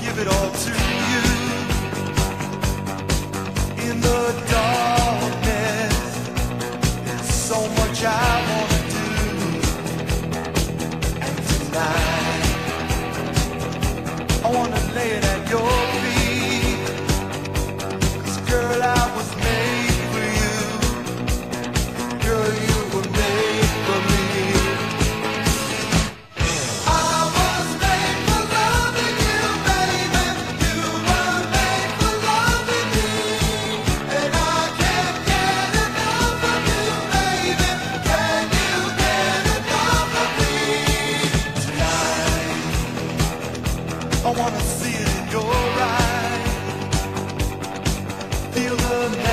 give it all to you. In the darkness, there's so much I wanna do. And tonight, I wanna lay it at your I wanna see it in your eyes. Feel the